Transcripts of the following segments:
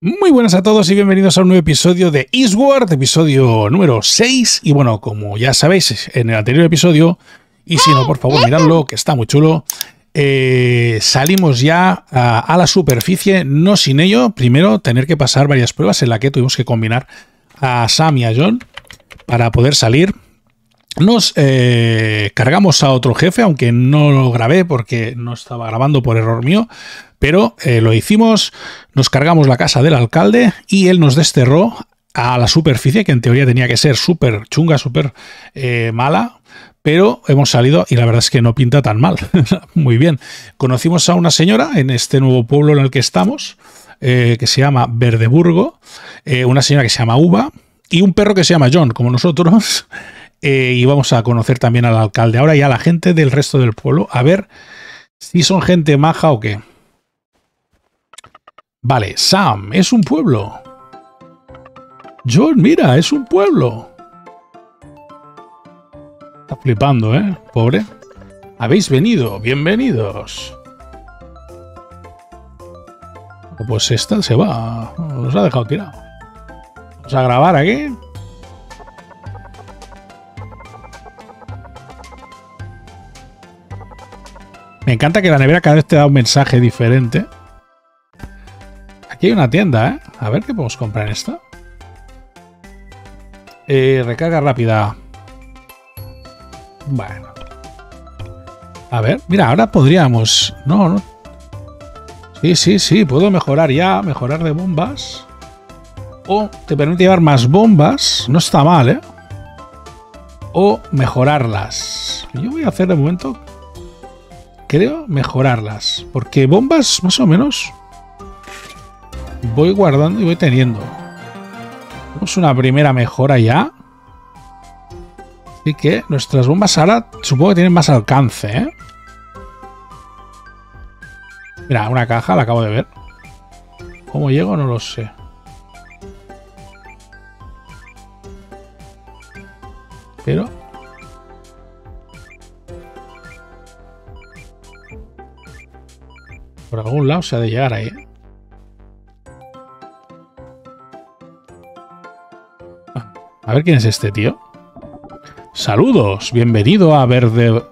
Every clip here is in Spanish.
Muy buenas a todos y bienvenidos a un nuevo episodio de Eastward, episodio número 6. Y bueno, como ya sabéis, en el anterior episodio, y si no, por favor, miradlo, que está muy chulo, eh, salimos ya a, a, la superficie, no sin ello, primero tener que pasar varias pruebas en la que tuvimos que combinar a Sam y a John para poder salir. Nos eh, cargamos a otro jefe, aunque no lo grabé porque no estaba grabando por error mío, pero eh, lo hicimos, nos cargamos la casa del alcalde y él nos desterró a la superficie, que en teoría tenía que ser súper chunga, súper eh, mala, pero hemos salido y la verdad es que no pinta tan mal. Muy bien. Conocimos a una señora en este nuevo pueblo en el que estamos, que se llama Verdeburgo, una señora que se llama Uva y un perro que se llama John, como nosotros. Eh, y vamos a conocer también al alcalde ahora y a la gente del resto del pueblo, a ver si son gente maja o qué. Vale, Sam, es un pueblo. John, mira, es un pueblo. Está flipando, ¿eh? Pobre. Habéis venido, bienvenidos. Pues esta se va. Nos ha dejado tirado. Vamos a grabar aquí. Me encanta que la nevera cada vez te da un mensaje diferente. Aquí hay una tienda, ¿eh? A ver qué podemos comprar en esta. Eh, recarga rápida. Bueno. A ver, mira, ahora podríamos... No, no. Sí, sí, sí, puedo mejorar ya, mejorar de bombas. O te permite llevar más bombas. No está mal, ¿eh? O mejorarlas. Yo voy a hacer de momento... Creo mejorarlas. Porque bombas, más o menos... Voy guardando y voy teniendo. Tenemos una primera mejora ya. Así que nuestras bombas ahora supongo que tienen más alcance, ¿eh? Mira, una caja, la acabo de ver. ¿Cómo llego? No lo sé. Pero... Por algún lado se ha de llegar ahí. ¿eh? A ver quién es este tío. Saludos, bienvenido a Verde...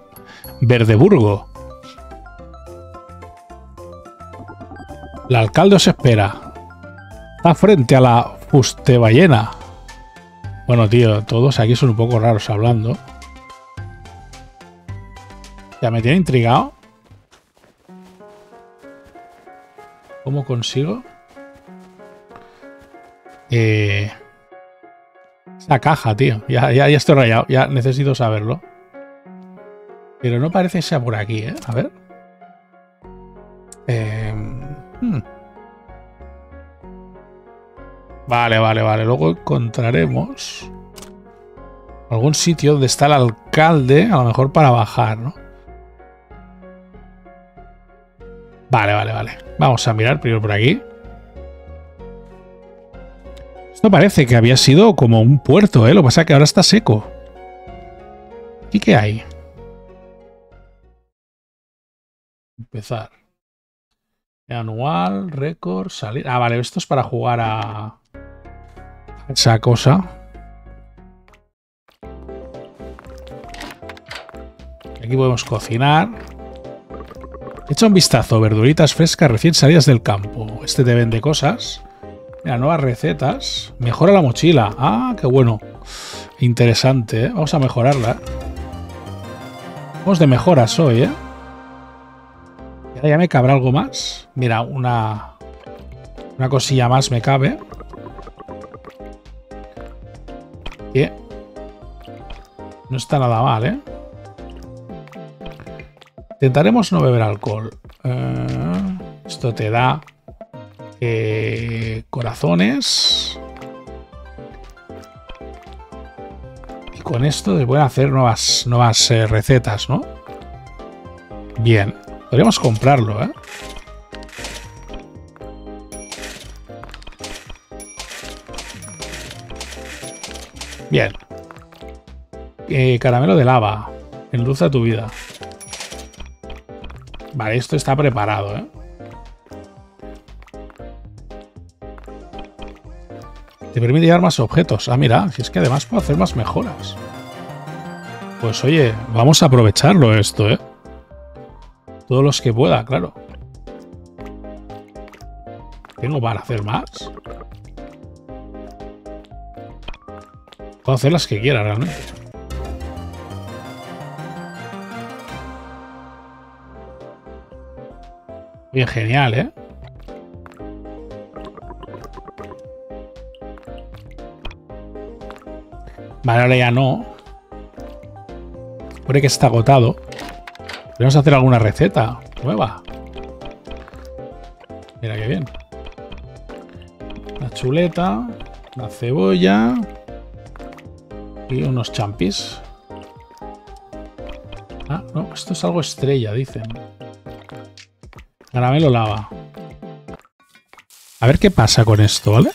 Verdeburgo. El alcalde os espera. Está frente a la fuste ballena. Bueno, tío, todos aquí son un poco raros hablando. Ya me tiene intrigado. ¿Cómo consigo? Eh... Esa caja, tío. Ya, ya, estoy rayado. Ya necesito saberlo. Pero no parece sea por aquí, ¿eh? A ver. Eh, hmm. Vale, vale, vale. Luego encontraremos algún sitio donde está el alcalde, a lo mejor para bajar, ¿no? Vale, vale, vale. Vamos a mirar primero por aquí. Esto parece que había sido como un puerto, ¿eh? Lo que pasa es que ahora está seco. ¿Y qué hay? Empezar. Anual, récord, salir. Ah, vale, esto es para jugar a esa cosa. Aquí podemos cocinar. Echa un vistazo, verduritas frescas recién salidas del campo. Este te vende cosas. Mira, nuevas recetas. Mejora la mochila. Ah, qué bueno. Interesante, ¿eh? Vamos a mejorarla. Vamos de mejoras hoy, ¿eh? Ya, me cabrá algo más. Mira, una... Una cosilla más me cabe. Que... No está nada mal, ¿eh? Intentaremos no beber alcohol. Uh, esto te da eh, corazones. Y con esto se pueden hacer nuevas, nuevas eh, recetas, ¿no? Bien. Podríamos comprarlo, ¿eh? Bien. Eh, caramelo de lava. Endulza tu vida. Vale, esto está preparado, ¿eh? Te permite llevar más objetos. Ah, mira, si es que además puedo hacer más mejoras. Pues oye, vamos a aprovecharlo esto, ¿eh? Todos los que pueda, claro. ¿Tengo para hacer más? Puedo hacer las que quiera realmente. Bien, genial, ¿eh? Vale, ahora ya no. Puede que está agotado. Podemos hacer alguna receta nueva. Mira qué bien. La chuleta, la cebolla y unos champis. Ah, no, esto es algo estrella, dicen. Caramelo lava. A ver qué pasa con esto, ¿vale?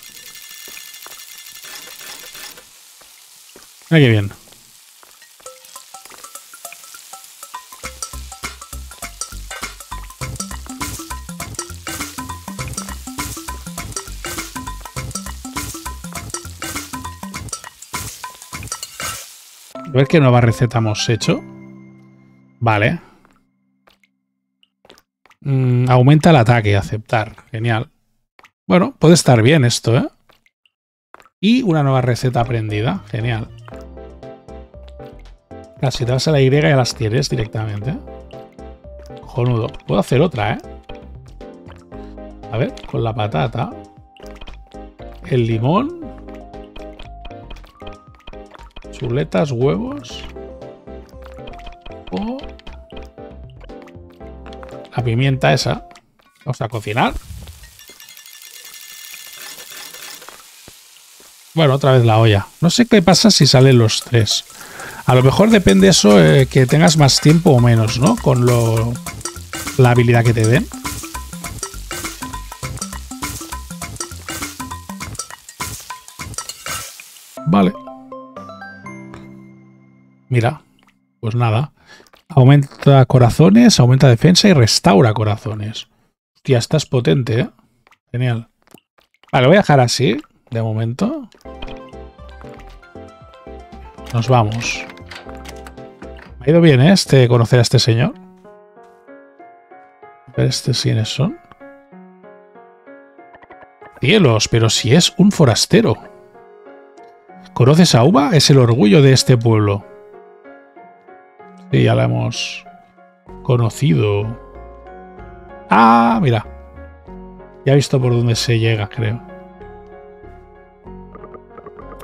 Mira qué bien. A ver qué nueva receta hemos hecho. Vale. Mm, aumenta el ataque, aceptar. Genial. Bueno, puede estar bien esto, ¿eh? Y una nueva receta aprendida. Genial. Si te vas a la Y ya las tienes directamente. Jonudo. Puedo hacer otra, ¿eh? A ver, con la patata. El limón. Chuletas, huevos. Pimienta esa. Vamos a cocinar. Bueno, otra vez la olla. No sé qué pasa si salen los tres. A lo mejor depende eso eh, que tengas más tiempo o menos, ¿no? Con lo, la habilidad que te den. Vale. Mira, pues nada. Aumenta corazones, aumenta defensa y restaura corazones. Hostia, estás potente, ¿eh? Genial. Vale, lo voy a dejar así, de momento. Nos vamos. Me ha ido bien, ¿eh? Este, conocer a este señor. A ver, ¿este quiénes son? Cielos, pero si es un forastero. ¿Conoces a Uva? Es el orgullo de este pueblo. Ya la hemos conocido. Ah, mira. Ya he visto por dónde se llega, creo.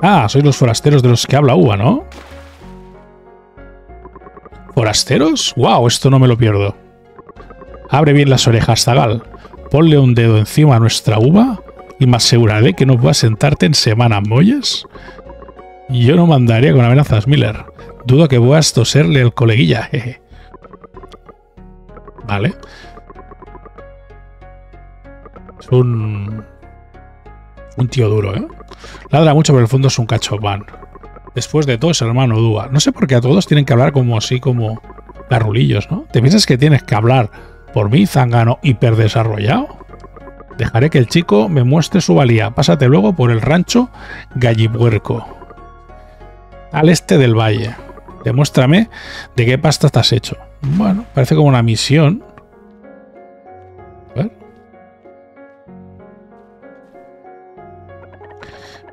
Ah, sois los forasteros de los que habla Uva, ¿no? ¿Forasteros? ¡Wow! Esto no me lo pierdo. Abre bien las orejas, Zagal. Ponle un dedo encima a nuestra uva y me aseguraré que no puedas sentarte en semana molles. Yo no mandaría con amenazas, Miller. Dudo que puedas toserle el coleguilla. Vale. Es un... Un tío duro, ¿eh? Ladra mucho, pero el fondo es un cachopán. Después de todo es hermano Dúa. No sé por qué a todos tienen que hablar como así, como garrulillos, ¿no? ¿Te piensas que tienes que hablar por mí, zángano hiperdesarrollado? Dejaré que el chico me muestre su valía. Pásate luego por el rancho Gallipuerco. Al este del valle. Demuéstrame de qué pasta estás hecho. Bueno, parece como una misión.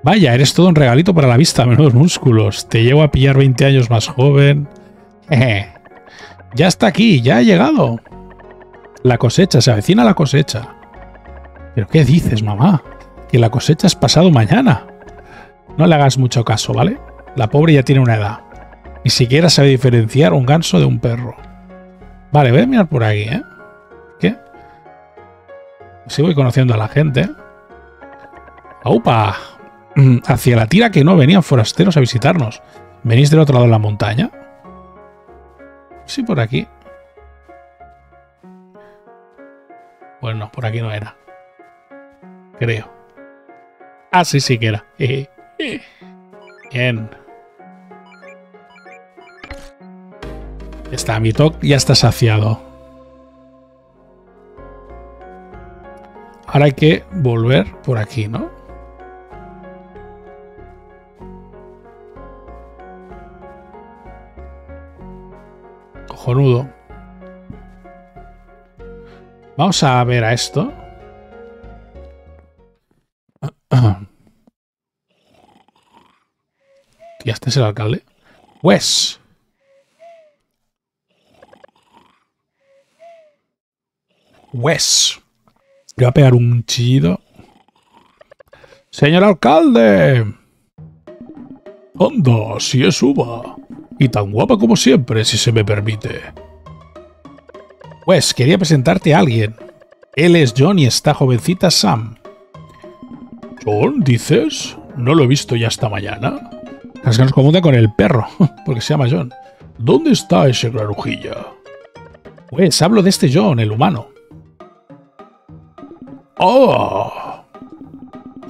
Vaya, eres todo un regalito para la vista, menudos músculos. Te llevo a pillar 20 años más joven. Ya está aquí, ya ha llegado. La cosecha, se avecina la cosecha. ¿Pero qué dices, mamá? Que la cosecha es pasado mañana. No le hagas mucho caso, ¿vale? La pobre ya tiene una edad. Ni siquiera sabe diferenciar un ganso de un perro. Vale, voy a mirar por aquí, ¿eh? ¿Qué? Sí voy conociendo a la gente. ¡Aupa! hacia la tira que no venían forasteros a visitarnos. ¿Venís del otro lado de la montaña? Sí, por aquí. Bueno, por aquí no era. Creo. Ah, sí, sí que era. Bien. Está, mi TOC ya está saciado. Ahora hay que volver por aquí, ¿no? Cojonudo. Vamos a ver a esto. Y este es el alcalde. Wes. Wes. Le voy a pegar un chillido. Señor alcalde. Anda, si es uva. Y tan guapa como siempre, si se me permite. Pues quería presentarte a alguien. Él es John y esta jovencita Sam. ¿John, dices? No lo he visto ya esta mañana. Es que nos confunde con el perro, porque se llama John. ¿Dónde está ese granujilla? Pues hablo de este John, el humano. ¡Ah!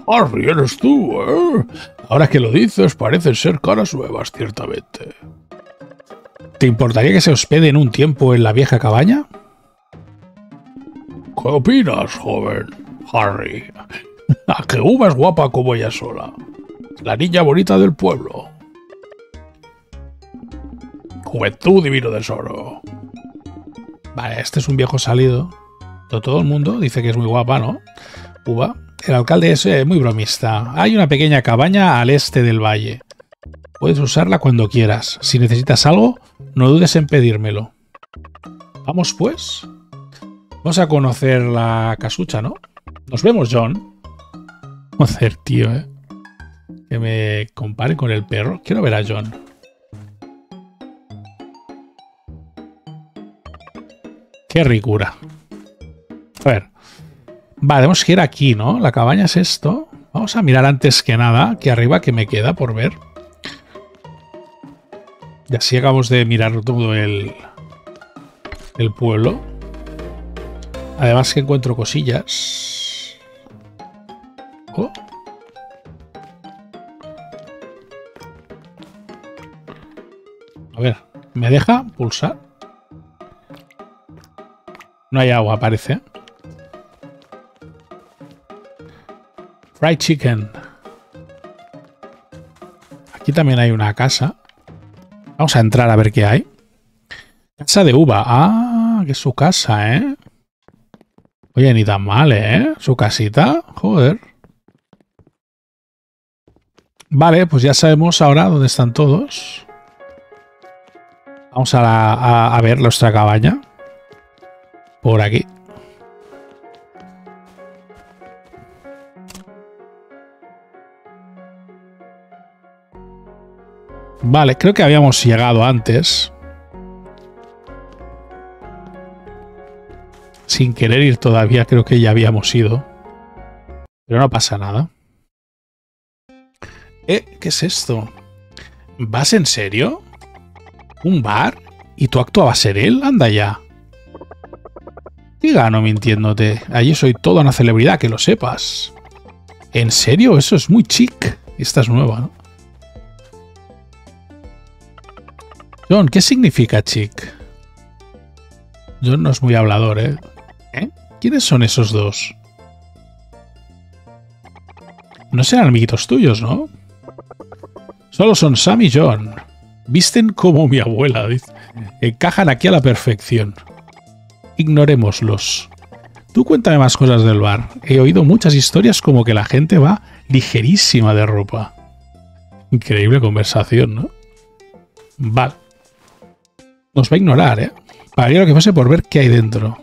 Harry, eres tú, ¿eh? Ahora que lo dices, parecen ser caras nuevas, ciertamente. ¿Te importaría que se hospeden un tiempo en la vieja cabaña? ¿Qué opinas, joven? Harry. A que Uva es guapa como ella sola. La niña bonita del pueblo. Juventud divino tesoro. Vale, este es un viejo salido. Todo el mundo dice que es muy guapa, ¿no? Uva. El alcalde es muy bromista. Hay una pequeña cabaña al este del valle. Puedes usarla cuando quieras. Si necesitas algo, no dudes en pedírmelo. Vamos pues. Vamos a conocer la casucha, ¿no? Nos vemos, John. Joder, tío, ¿eh? Que me compare con el perro. Quiero ver a John. Qué ricura. A ver. Vale, tenemos que ir aquí, ¿no? La cabaña es esto. Vamos a mirar antes que nada, aquí arriba, que me queda por ver. Y así acabamos de mirar todo el, el pueblo. Además que encuentro cosillas. Oh. A ver, ¿me deja pulsar? No hay agua, parece. Fried chicken. Aquí también hay una casa. Vamos a entrar a ver qué hay. Casa de uva. Ah, que es su casa, ¿eh? Oye, ni tan mal, ¿eh? Su casita. Joder. Vale, pues ya sabemos ahora dónde están todos. Vamos a, a ver nuestra cabaña. Por aquí. Vale, creo que habíamos llegado antes. Sin querer ir todavía, creo que ya habíamos ido. Pero no pasa nada. ¿Eh? ¿Qué es esto? ¿Vas en serio? ¿Un bar? ¿Y tú actuabas ser él? Anda ya. ¿Qué gano mintiéndote? Allí soy toda una celebridad, que lo sepas. ¿En serio? Eso es muy chic. Esta es nueva, ¿no? John, ¿qué significa chic? John no es muy hablador, ¿eh? ¿eh? ¿Quiénes son esos dos? No serán amiguitos tuyos, ¿no? Solo son Sam y John. Visten como mi abuela, dice. Encajan aquí a la perfección. Ignorémoslos. Tú cuéntame más cosas del bar. He oído muchas historias como que la gente va ligerísima de ropa. Increíble conversación, ¿no? Vale. Nos va a ignorar, ¿eh? Pagaría lo que fuese por ver qué hay dentro.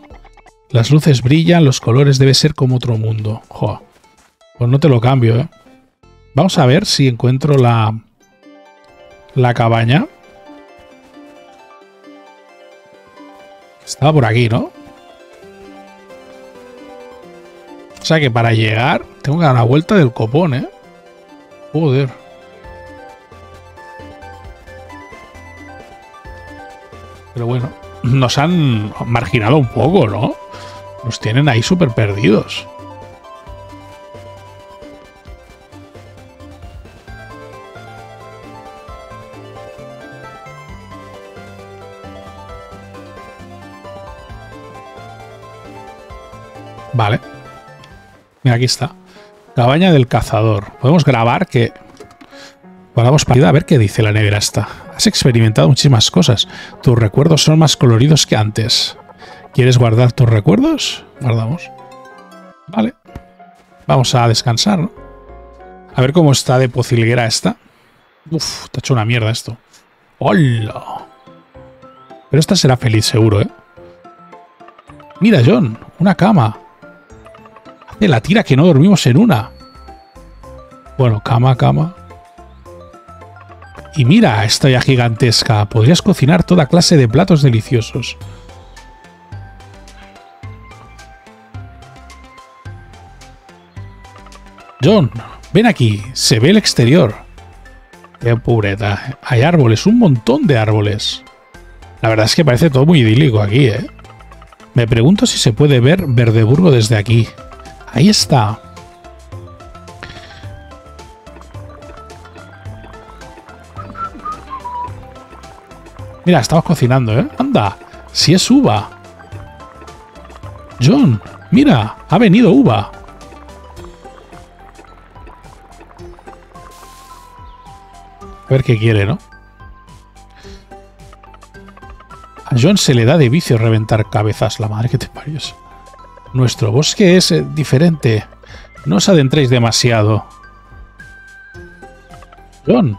Las luces brillan, los colores debe ser como otro mundo. Jo. Pues no te lo cambio, ¿eh? Vamos a ver si encuentro la... La cabaña. Estaba por aquí, ¿no? O sea que para llegar tengo que dar la vuelta del copón, ¿eh? Joder. Pero bueno, nos han marginado un poco, ¿no? Nos tienen ahí súper perdidos. Vale. Mira, aquí está. Cabaña del cazador. Podemos grabar que... Podamos partida a ver qué dice la negra esta. Has experimentado muchísimas cosas. Tus recuerdos son más coloridos que antes. ¿Quieres guardar tus recuerdos? Guardamos. Vale. Vamos a descansar, ¿no? A ver cómo está de pocilguera esta. Uf, está hecho una mierda esto. ¡Hola! Pero esta será feliz seguro, ¿eh? Mira, John, una cama. Hace la tira que no dormimos en una. Bueno, cama, cama. Y mira, esta ya gigantesca. Podrías cocinar toda clase de platos deliciosos. John, ven aquí. Se ve el exterior. Qué pobreta. Hay árboles, un montón de árboles. La verdad es que parece todo muy idílico aquí, ¿eh? Me pregunto si se puede ver Verdeburgo desde aquí. Ahí está. Mira, estamos cocinando, ¿eh? Anda, si es uva. John, mira, ha venido uva. A ver qué quiere, ¿no? A John se le da de vicio reventar cabezas, la madre que te parió. Nuestro bosque es eh, diferente. No os adentréis demasiado. John,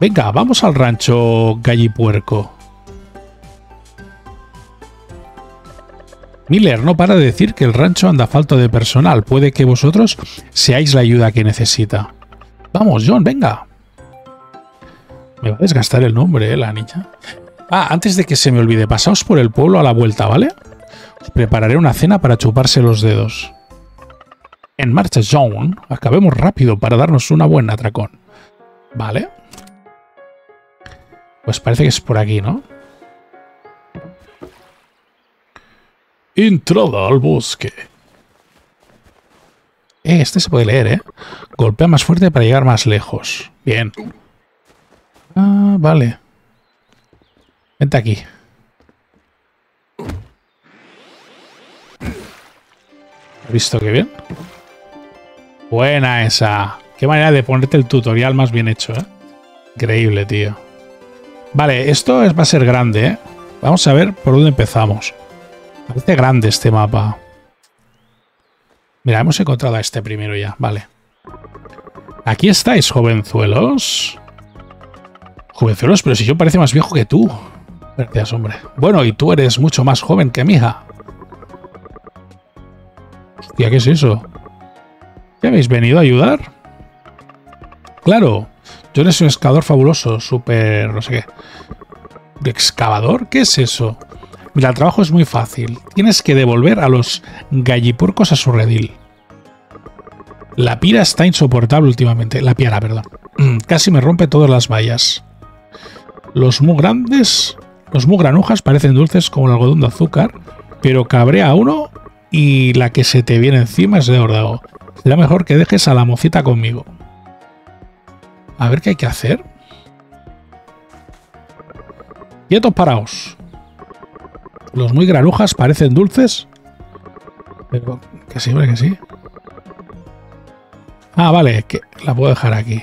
Venga, vamos al rancho Gallipuerco. Miller no para de decir que el rancho anda falto de personal. Puede que vosotros seáis la ayuda que necesita. Vamos, John, venga. Me va a desgastar el nombre, ¿eh, la niña. Ah, antes de que se me olvide, pasaos por el pueblo a la vuelta, ¿vale? Os prepararé una cena para chuparse los dedos. En marcha, John. Acabemos rápido para darnos una buena atracón. ¿Vale? Pues parece que es por aquí, ¿no? Entrada al bosque. Eh, este se puede leer, ¿eh? Golpea más fuerte para llegar más lejos. Bien. Ah, vale. Vente aquí. ¿Has visto qué bien? Buena esa. Qué manera de ponerte el tutorial más bien hecho, ¿eh? Increíble, tío. Vale, esto va a ser grande, ¿eh? Vamos a ver por dónde empezamos. Parece grande este mapa. Mira, hemos encontrado a este primero ya, vale. Aquí estáis, jovenzuelos. Jovenzuelos, pero si yo parece más viejo que tú. Gracias, hombre. Bueno, y tú eres mucho más joven que mi hija. Hostia, ¿qué es eso? ¿Ya habéis venido a ayudar? Claro, yo eres un excavador fabuloso, súper... no sé qué. ¿Excavador? ¿Qué es eso? Mira, el trabajo es muy fácil. Tienes que devolver a los gallipurcos a su redil. La pira está insoportable últimamente. La piara, perdón. Casi me rompe todas las vallas. Los muy grandes... Los muy granujas parecen dulces como el algodón de azúcar, pero cabrea a uno y la que se te viene encima es de ordago. Será mejor que dejes a la mocita conmigo. A ver qué hay que hacer. Quietos paraos. Los muy granujas parecen dulces. Que sí, hombre, que sí. Ah, vale, que la puedo dejar aquí.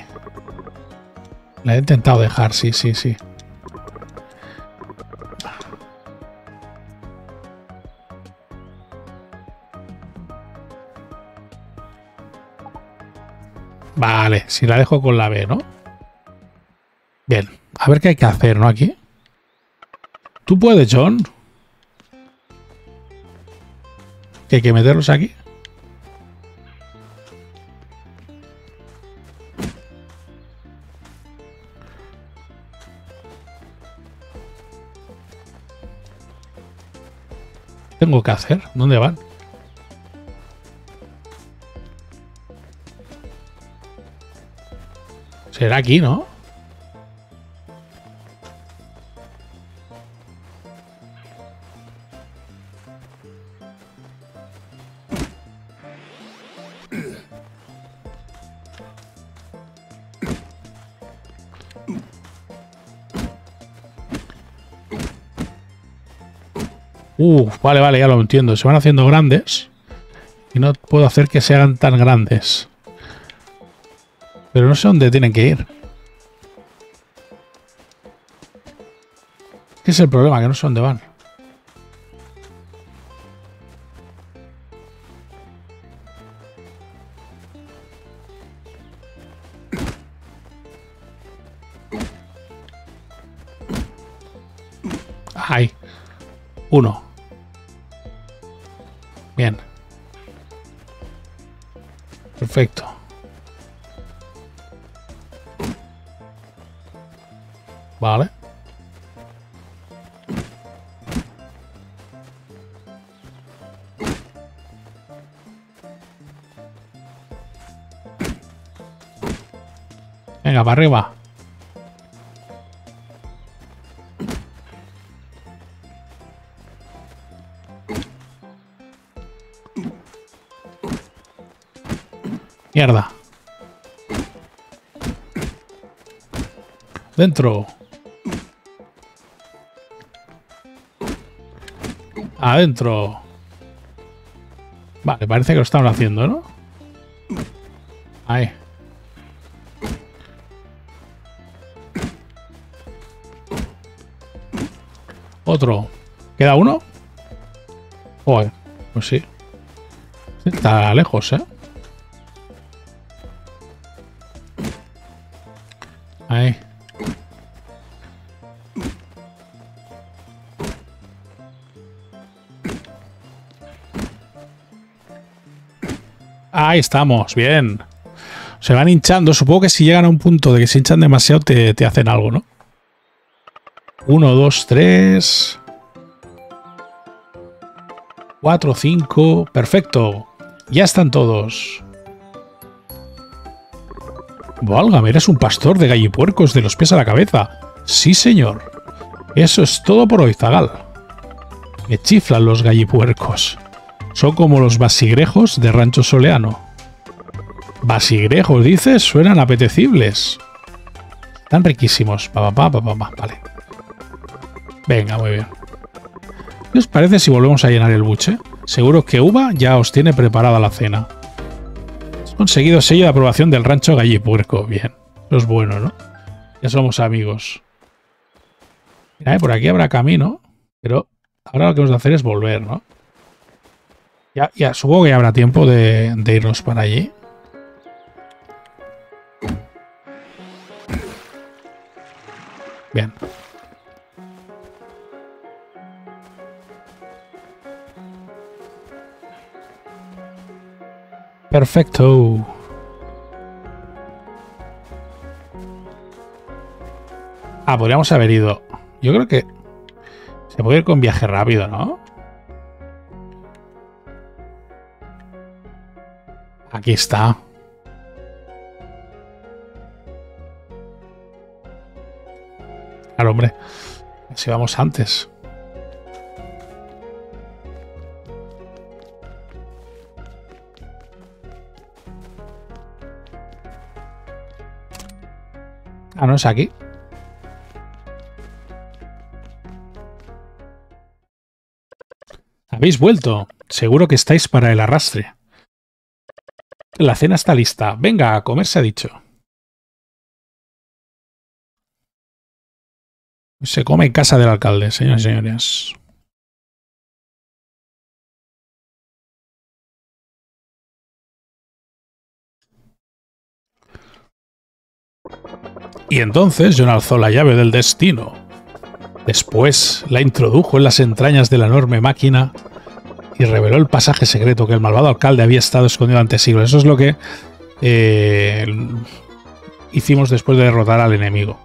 La he intentado dejar, sí, sí, sí. Vale, si la dejo con la B, ¿no? Bien, a ver qué hay que hacer, ¿no? Aquí. ¿Tú puedes, John? ¿Que hay que meterlos aquí? tengo que hacer? ¿Dónde van? Será aquí, ¿no? Uf, vale, vale, ya lo entiendo. Se van haciendo grandes. Y no puedo hacer que se hagan tan grandes. Pero no sé dónde tienen que ir. ¿Qué es el problema? Que no sé dónde van. Venga, para arriba. Mierda. Dentro. Adentro. Vale, parece que lo estamos haciendo, ¿no? Ahí. Otro. ¿Queda uno? Joder, pues sí. Está lejos, ¿eh? Ahí. Ahí estamos, bien. Se van hinchando. Supongo que si llegan a un punto de que se hinchan demasiado te, te hacen algo, ¿no? Uno, dos, tres. Cuatro, cinco. Perfecto. Ya están todos. Válgame, eres un pastor de gallipuercos de los pies a la cabeza. Sí, señor. Eso es todo por hoy, Zagal. Me chiflan los gallipuercos. Son como los basigrejos de Rancho Soleano. Basigrejos, dices, suenan apetecibles. Están riquísimos. Pa, pa, pa, vale. Venga, muy bien. ¿Qué os parece si volvemos a llenar el buche? Seguro que Uva ya os tiene preparada la cena. Has conseguido sello de aprobación del rancho Gallipuerco. Bien. Eso es bueno, ¿no? Ya somos amigos. Mira, eh, por aquí habrá camino, pero ahora lo que vamos a hacer es volver, ¿no? Ya, ya supongo que ya habrá tiempo de, de irnos para allí. Bien. Perfecto. Ah, podríamos haber ido. Yo creo que se puede ir con viaje rápido, ¿no? Aquí está. Claro, hombre. Si vamos antes. Ah, no es aquí. Habéis vuelto. Seguro que estáis para el arrastre. La cena está lista. Venga, a comer se ha dicho. Se come en casa del alcalde, señores y señores. Y entonces John alzó la llave del destino. Después la introdujo en las entrañas de la enorme máquina y reveló el pasaje secreto que el malvado alcalde había estado escondido ante siglos. Eso es lo que eh, hicimos después de derrotar al enemigo.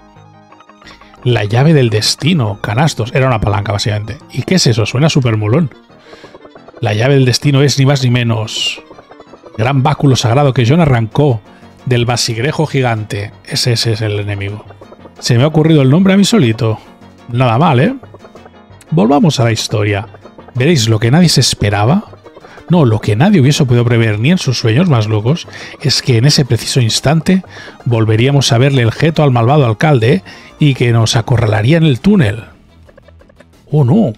La llave del destino, canastos, era una palanca básicamente. ¿Y qué es eso? Suena súper molón. La llave del destino es ni más ni menos. Gran báculo sagrado que John arrancó del basigrejo gigante. Ese, ese es el enemigo. Se me ha ocurrido el nombre a mí solito. Nada mal, ¿eh? Volvamos a la historia. Veréis lo que nadie se esperaba. No, lo que nadie hubiese podido prever ni en sus sueños más locos es que en ese preciso instante volveríamos a verle el jeto al malvado alcalde y que nos acorralaría en el túnel. ¡Oh, no!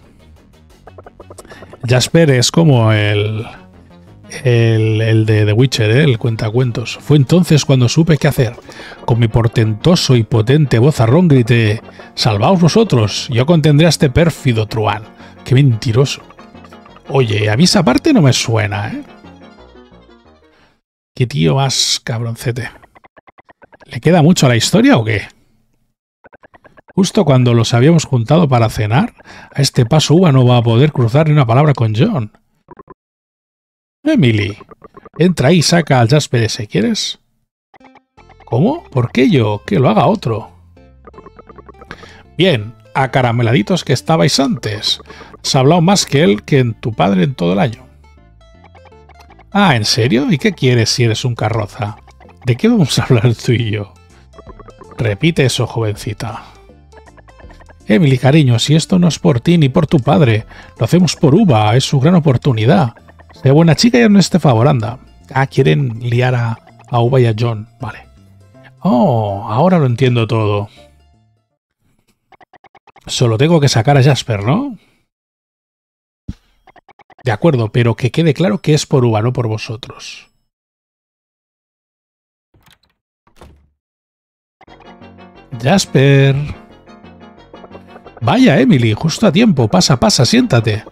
Jasper es como el, el, de The Witcher, ¿eh? el cuentacuentos. Fue entonces cuando supe qué hacer. Con mi portentoso y potente voz arrón grité: Salvaos vosotros, yo contendré a este pérfido truán. ¡Qué mentiroso! Oye, a mí esa parte no me suena, ¿eh? ¿Qué tío más cabroncete? ¿Le queda mucho a la historia o qué? Justo cuando los habíamos juntado para cenar, a este paso Uva no va a poder cruzar ni una palabra con John. Emily, entra y saca al Jasper ese, ¿quieres? ¿Cómo? ¿Por qué yo? Que lo haga otro. Bien, acarameladitos que estabais antes. Se ha hablado más que él que en tu padre en todo el año. Ah, ¿en serio? ¿Y qué quieres si eres un carroza? ¿De qué vamos a hablar tú y yo? Repite eso, jovencita. Emily, cariño, si esto no es por ti ni por tu padre, lo hacemos por Uva, es su gran oportunidad. Sé buena chica y no esté favor, anda. Ah, quieren liar a, a Uva y a John, vale. Oh, ahora lo entiendo todo. Solo tengo que sacar a Jasper, ¿no? De acuerdo, pero que quede claro que es por Uva, no por vosotros. Jasper. Vaya, Emily, justo a tiempo. Pasa, pasa, siéntate.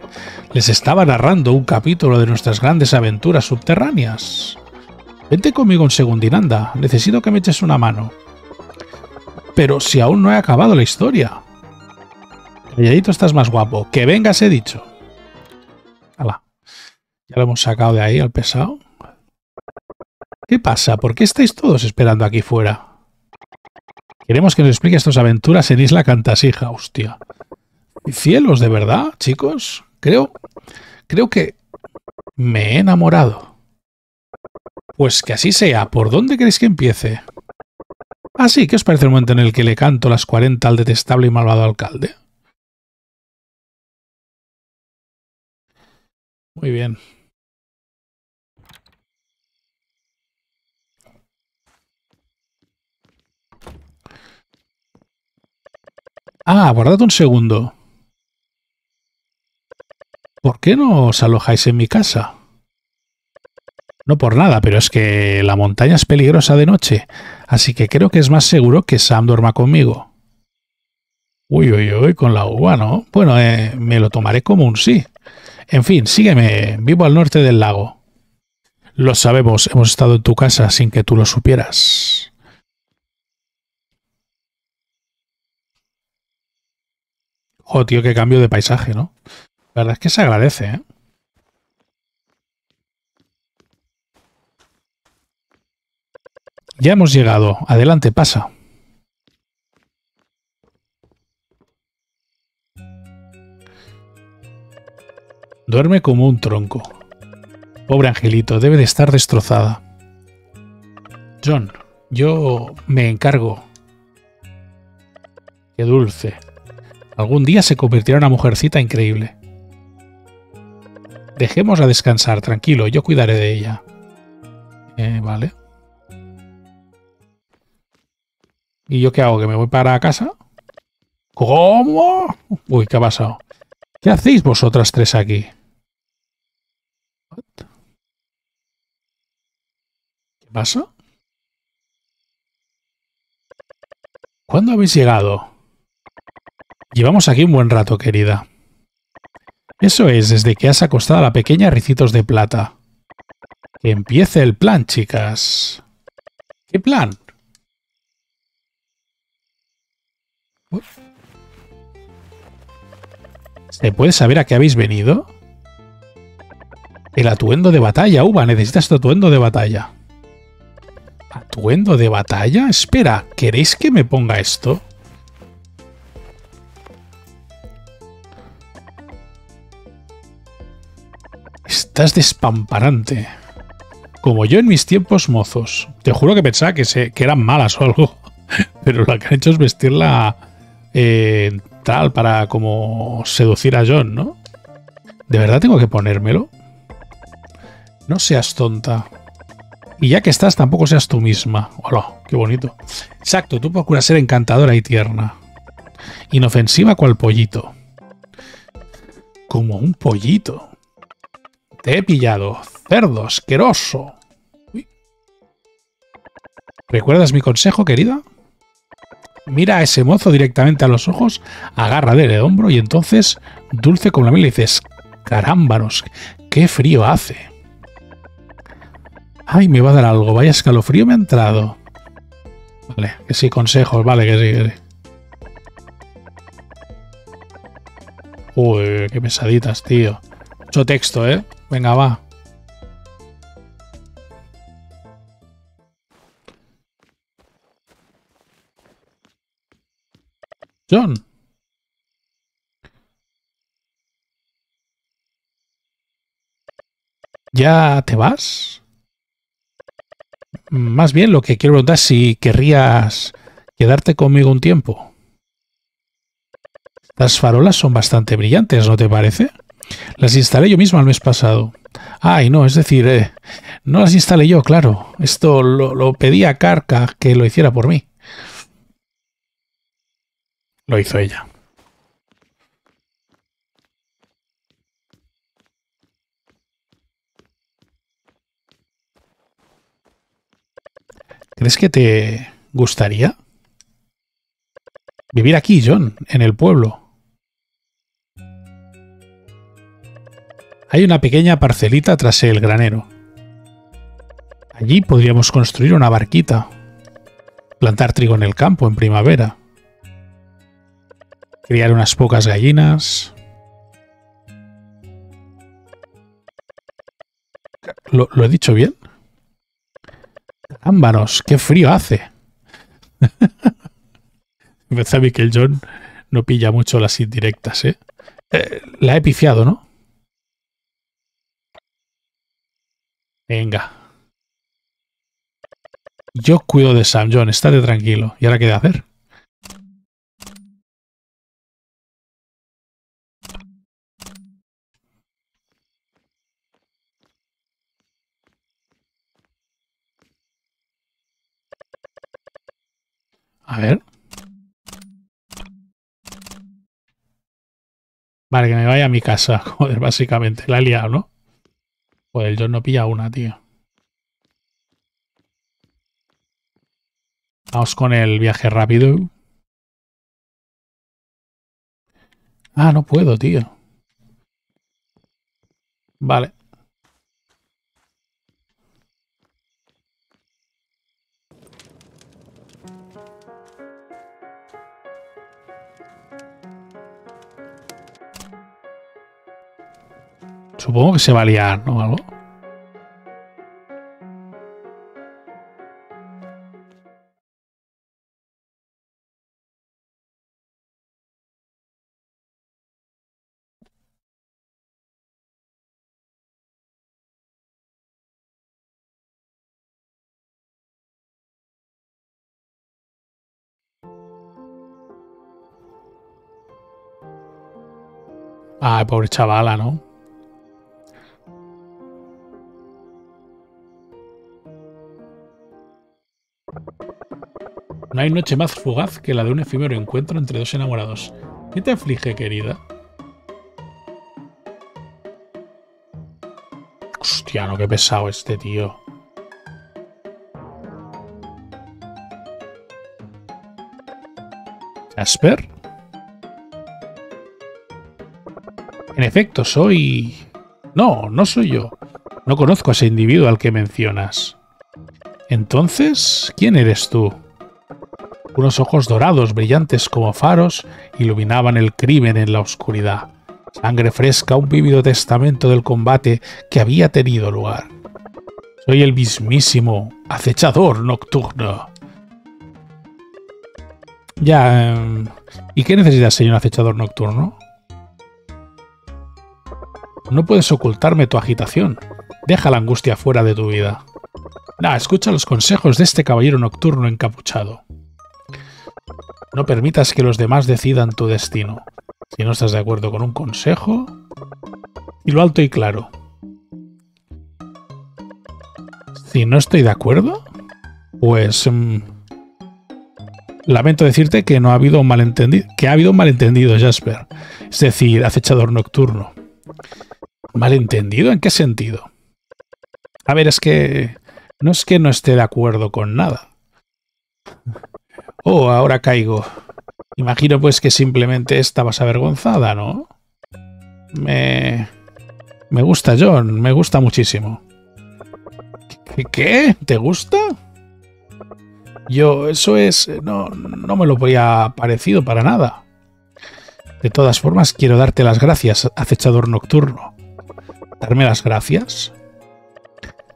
Les estaba narrando un capítulo de nuestras grandes aventuras subterráneas. Vente conmigo un segundín, anda. Necesito que me eches una mano. Pero si aún no he acabado la historia. Calladito estás más guapo. Que vengas, he dicho. Hala. Ya lo hemos sacado de ahí al pesado. ¿Qué pasa? ¿Por qué estáis todos esperando aquí fuera? Queremos que nos explique estas aventuras en Isla Cantasija, hostia. Cielos, ¿de verdad, chicos? Creo, creo que me he enamorado. Pues que así sea. ¿Por dónde queréis que empiece? Ah, sí, ¿qué os parece el momento en el que le canto las 40 al detestable y malvado alcalde? Muy bien. Ah, guardad un segundo. ¿Por qué no os alojáis en mi casa? No por nada, pero es que la montaña es peligrosa de noche, así que creo que es más seguro que Sam duerma conmigo. Uy, uy, uy, con la uva, ¿no? Bueno, eh, me lo tomaré como un sí. En fin, sígueme, vivo al norte del lago. Lo sabemos, hemos estado en tu casa sin que tú lo supieras. Oh, tío, qué cambio de paisaje, ¿no? La verdad es que se agradece, ¿eh? Ya hemos llegado. Adelante, pasa. Duerme como un tronco. Pobre angelito, debe de estar destrozada. John, yo me encargo. Qué dulce. Algún día se convertirá en una mujercita increíble. Dejémosla descansar, tranquilo, yo cuidaré de ella. Eh, vale. ¿Y yo qué hago? ¿Que me voy para casa? ¿Cómo? Uy, ¿qué ha pasado? ¿Qué hacéis vosotras tres aquí? ¿Qué pasa? ¿Cuándo habéis llegado? Llevamos aquí un buen rato, querida. Eso es, desde que has acostado a la pequeña Ricitos de Plata. Que empiece el plan, chicas. ¿Qué plan? ¿Se puede saber a qué habéis venido? El atuendo de batalla, Uva. Necesitas tu atuendo de batalla. ¿Atuendo de batalla? Espera, ¿queréis que me ponga esto? Estás despamparante. Como yo en mis tiempos mozos. Te juro que pensaba que, se, que eran malas o algo. Pero lo que han hecho es vestirla eh, tal para como seducir a John, ¿no? ¿De verdad tengo que ponérmelo? No seas tonta. Y ya que estás, tampoco seas tú misma. ¡Hola! ¡Qué bonito! Exacto, tú procuras ser encantadora y tierna. Inofensiva cual pollito. Como un pollito. Te he pillado, cerdo asqueroso. ¿Recuerdas mi consejo, querida? Mira a ese mozo directamente a los ojos, agarra del hombro y entonces, dulce como la miel, dices, carámbanos, qué frío hace. Ay, me va a dar algo, vaya escalofrío me ha entrado. Vale, que sí, consejos, vale, que sí, que sí. Uy, qué pesaditas, tío. Mucho texto, ¿eh? Venga, va. John. ¿Ya te vas? Más bien lo que quiero preguntar es si querrías quedarte conmigo un tiempo. Las farolas son bastante brillantes, ¿no te parece? Las instalé yo mismo el mes pasado. Ay, no, es decir, eh, no las instalé yo, claro. Esto lo, lo pedí a Carca que lo hiciera por mí. Lo hizo ella. ¿Crees que te gustaría vivir aquí, John, en el pueblo? Hay una pequeña parcelita tras el granero. Allí podríamos construir una barquita, plantar trigo en el campo en primavera, criar unas pocas gallinas. ¿Lo, he dicho bien? Ámbanos, qué frío hace. Sabe que el John no pilla mucho las indirectas, ¿eh? ¿eh? La he pifiado, ¿no? Venga. Yo cuido de Sam, John, estate tranquilo. ¿Y ahora qué de hacer? A ver. Vale, que me vaya a mi casa. Joder, básicamente. La he liado, ¿no? Pues el John no pilla una, tío. Vamos con el viaje rápido. Ah, no puedo, tío. Vale. Supongo que se va a liar, ¿no? Algo. Ay, pobre chavala, ¿no? No hay noche más fugaz que la de un efímero encuentro entre dos enamorados. ¿Qué te aflige, querida? Hostia, qué pesado este tío. ¿Jasper? En efecto, soy... No, no soy yo. No conozco a ese individuo al que mencionas. Entonces, ¿quién eres tú? Unos ojos dorados, brillantes como faros, iluminaban el crimen en la oscuridad. Sangre fresca, un vívido testamento del combate que había tenido lugar. Soy el mismísimo acechador nocturno. Ya. Em, ¿Y qué necesitas, señor acechador nocturno? No puedes ocultarme tu agitación. Deja la angustia fuera de tu vida. Nah, escucha los consejos de este caballero nocturno encapuchado. No permitas que los demás decidan tu destino. Si no estás de acuerdo con un consejo, y lo alto y claro. Si no estoy de acuerdo, pues mm, lamento decirte que no ha habido un malentendido, que ha habido un malentendido, Jasper. Es decir, acechador nocturno. ¿Malentendido? ¿En qué sentido? A ver, es que no es que no esté de acuerdo con nada. Oh, ahora caigo. Imagino pues que simplemente estabas avergonzada, ¿no? Me... Me gusta, John. Me gusta muchísimo. ¿Qué? ¿Te gusta? Yo, eso es... No, no me lo había parecido para nada. De todas formas, quiero darte las gracias, acechador nocturno. ¿Darme las gracias?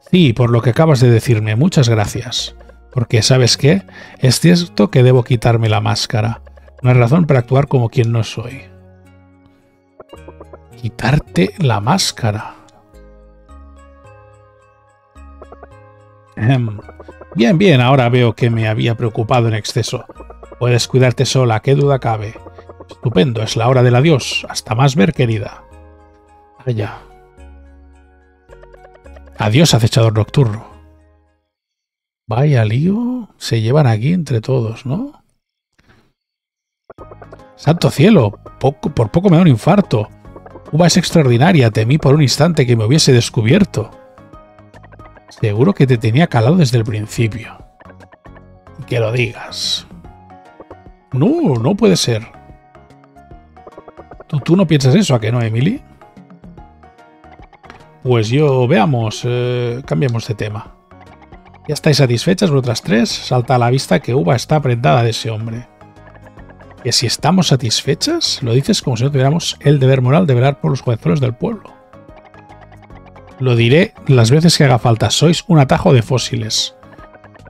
Sí, por lo que acabas de decirme, muchas gracias. Porque, ¿sabes qué? Es cierto que debo quitarme la máscara. No hay razón para actuar como quien no soy. Quitarte la máscara. Bien, bien, ahora veo que me había preocupado en exceso. Puedes cuidarte sola, qué duda cabe. Estupendo, es la hora del adiós. Hasta más ver, querida. Allá. Adiós, acechador nocturno. Vaya lío, se llevan aquí entre todos, ¿no? Santo cielo, poco, por poco me da un infarto. Uva es extraordinaria, temí por un instante que me hubiese descubierto. Seguro que te tenía calado desde el principio. Que lo digas. No, no puede ser. ¿Tú, tú no piensas eso, a que no, Emily? Pues yo, veamos, eh, cambiemos de tema. ¿Ya estáis satisfechas vosotras tres? Salta a la vista que Uva está prendada de ese hombre. ¿Que si estamos satisfechas? Lo dices como si no tuviéramos el deber moral de velar por los jovenzuelos del pueblo. Lo diré las veces que haga falta. Sois un atajo de fósiles.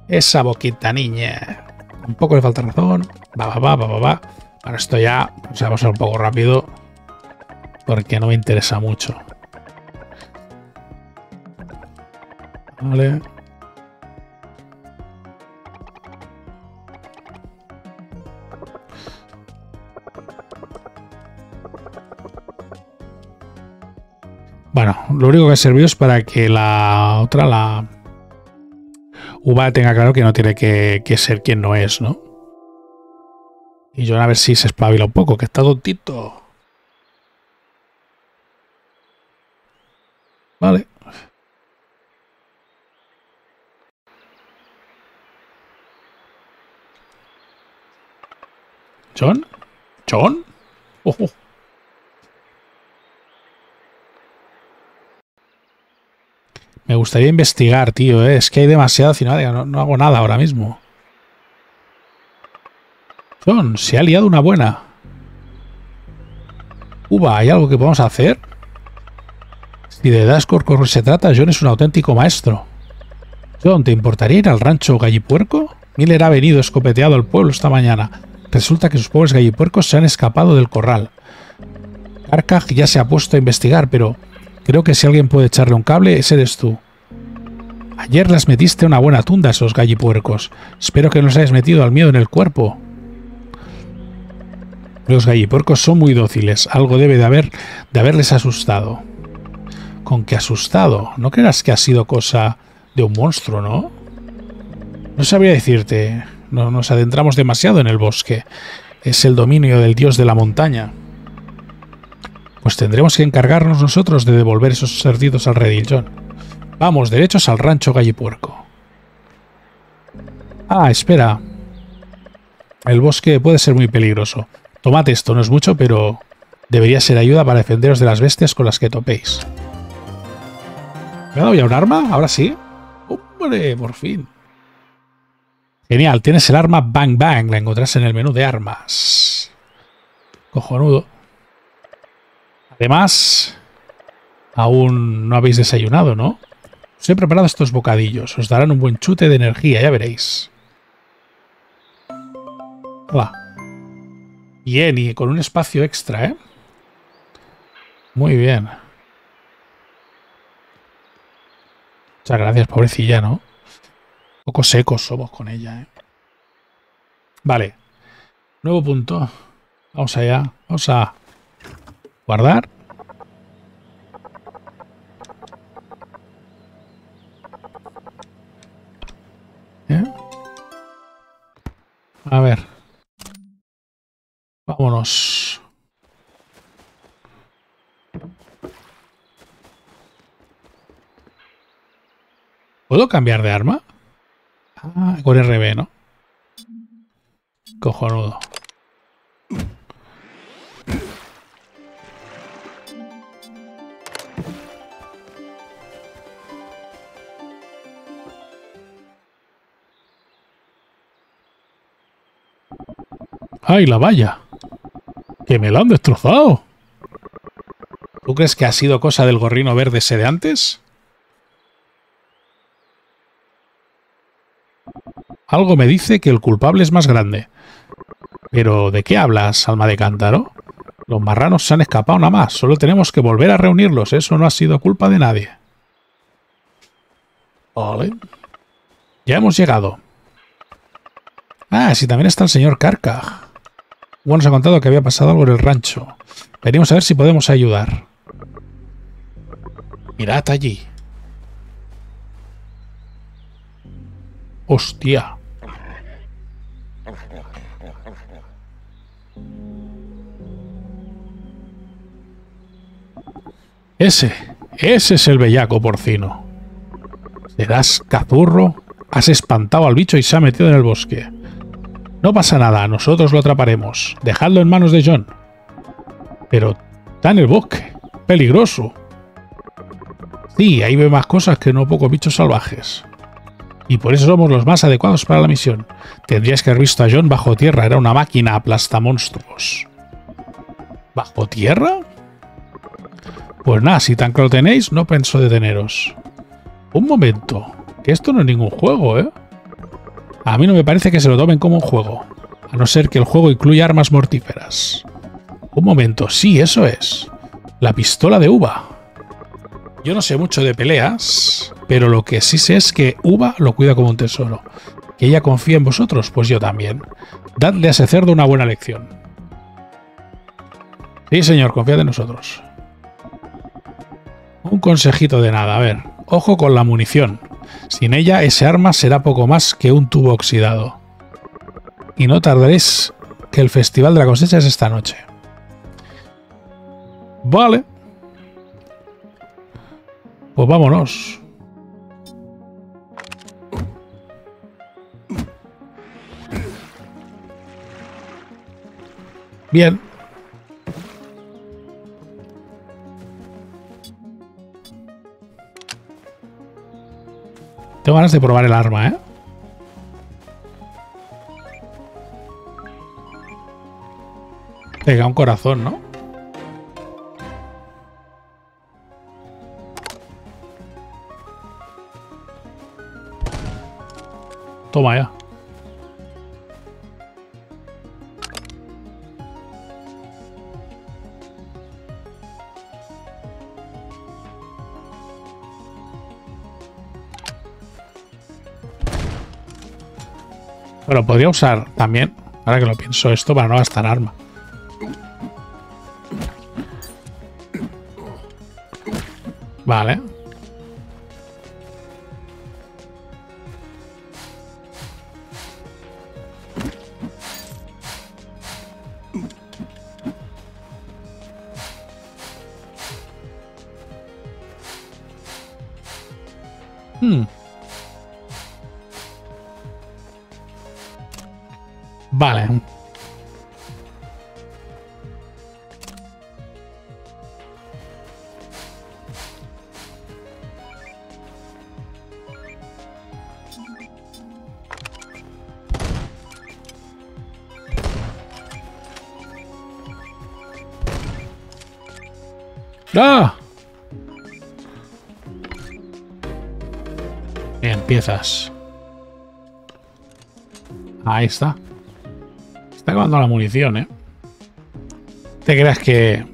Esa boquita, niña. Un poco le falta razón. Va, va, va, va, va, va. Ahora esto ya, vamos a ser un poco rápido. Porque no me interesa mucho. Vale. Bueno, lo único que ha servido es para que la otra, la uva, tenga claro que no tiene que, ser quien no es, ¿no? Y yo a ver si se espabila un poco, que está tontito. Vale. ¿John? ¿John? Ojo. Gustaría investigar, tío. ¿eh? Es que hay demasiado cinemática. No, hago nada ahora mismo. John, se ha liado una buena. Uva, ¿hay algo que podamos hacer? Si de Dascor se trata, John es un auténtico maestro. John, ¿te importaría ir al rancho Gallipuerco? Miller ha venido escopeteado al pueblo esta mañana. Resulta que sus pobres gallipuercos se han escapado del corral. Carcaj ya se ha puesto a investigar, pero creo que si alguien puede echarle un cable, ese eres tú. Ayer las metiste una buena tunda a esos gallipuercos. Espero que no los hayas metido al miedo en el cuerpo. Los gallipuercos son muy dóciles. Algo debe de, haber, de haberles asustado. ¿Con qué asustado? No creas que ha sido cosa de un monstruo, ¿no? No sabría decirte. No nos adentramos demasiado en el bosque. Es el dominio del dios de la montaña. Pues tendremos que encargarnos nosotros de devolver esos cerditos al redil, Vamos, derechos al rancho Gallipuerco. Ah, espera. El bosque puede ser muy peligroso. Tomad esto, no es mucho, pero debería ser ayuda para defenderos de las bestias con las que topéis. ¿Me ha dado ya un arma? ¿Ahora sí? ¡Hombre, por fin! Genial, tienes el arma Bang Bang, la encontrás en el menú de armas. Cojonudo. Además, aún no habéis desayunado, ¿no? Os he preparado estos bocadillos, os darán un buen chute de energía, ya veréis. Hola. Bien, y con un espacio extra, ¿eh? Muy bien. Muchas gracias, pobrecilla, ¿no? poco secos somos con ella. ¿eh? Vale. Nuevo punto. Vamos allá. Vamos a guardar. A ver. Vámonos. ¿Puedo cambiar de arma? Ah, con RB, ¿no? Cojonudo. ¡Ay, la valla! ¡Que me la han destrozado! ¿Tú crees que ha sido cosa del gorrino verde ese de antes? Algo me dice que el culpable es más grande. Pero, ¿de qué hablas, alma de cántaro? Los marranos se han escapado nada más. Solo tenemos que volver a reunirlos. Eso no ha sido culpa de nadie. Vale. Ya hemos llegado. Ah, sí, también está el señor Carca. Bueno, nos ha contado que había pasado algo en el rancho. Venimos a ver si podemos ayudar. Mirad allí. Hostia. Ese, ese es el bellaco porcino. das cazurro, has espantado al bicho y se ha metido en el bosque. No pasa nada, nosotros lo atraparemos. Dejadlo en manos de John. Pero está en el bosque. Peligroso. Sí, ahí ve más cosas que no pocos bichos salvajes. Y por eso somos los más adecuados para la misión. Tendrías que haber visto a John bajo tierra. Era una máquina aplasta monstruos. ¿Bajo tierra? Pues nada, si tan claro tenéis, no pienso deteneros. Un momento. Que esto no es ningún juego, ¿eh? A mí no me parece que se lo tomen como un juego, a no ser que el juego incluya armas mortíferas. Un momento, sí, eso es. La pistola de Uva. Yo no sé mucho de peleas, pero lo que sí sé es que Uva lo cuida como un tesoro. Que ella confía en vosotros, pues yo también. Dadle a ese cerdo una buena lección. Sí, señor, confiad en nosotros. Un consejito de nada, a ver. Ojo con la munición. Sin ella, ese arma será poco más que un tubo oxidado. Y no tardaréis que el Festival de la Cosecha es esta noche. Vale. Pues vámonos. Bien. Tengo ganas de probar el arma, ¿eh? Venga, un corazón, ¿no? Toma ya. Bueno, podría usar también, ahora que lo pienso, esto para no gastar arma. Vale. ¡Ah! Empiezas. Ahí está. Está acabando la munición, ¿eh? ¿Te creas que...?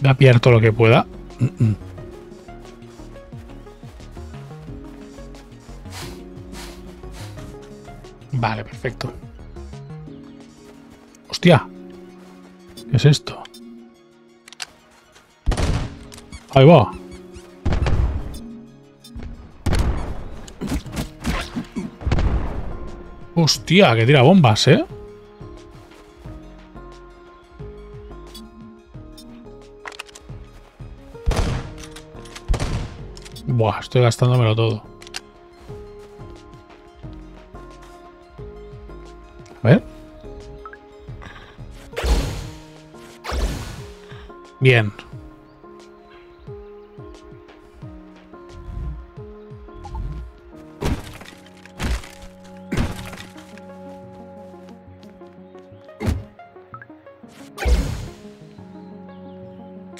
Voy a todo lo que pueda. Vale, perfecto. ¡Hostia! ¿Qué es esto? Ahí va. Hostia, que tira bombas, ¿eh? Buah, estoy gastándomelo todo.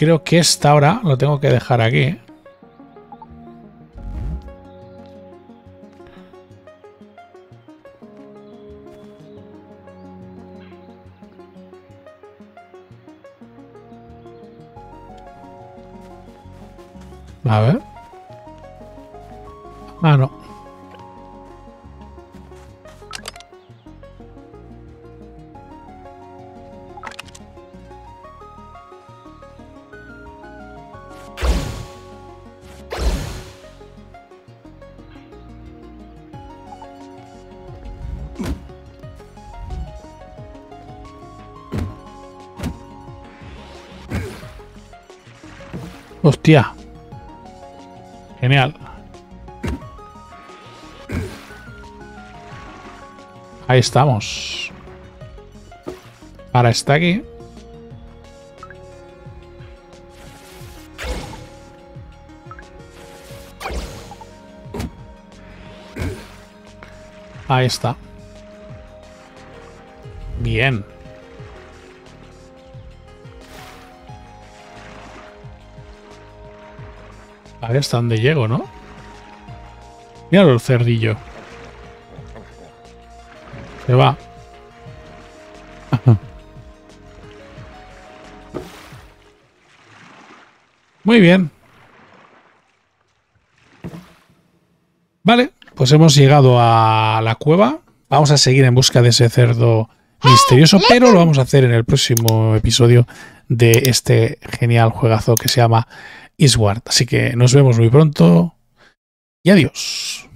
Creo que esta ahora lo tengo que dejar aquí. Hostia. Genial. Ahí estamos. Ahora está aquí. Ahí está. Bien. A ver hasta dónde llego, ¿no? Mira el cerdillo. Se va. Muy bien. Vale, pues hemos llegado a la cueva. Vamos a seguir en busca de ese cerdo misterioso, pero lo vamos a hacer en el próximo episodio de este genial juegazo que se llama Eastward. Así que nos vemos muy pronto y adiós.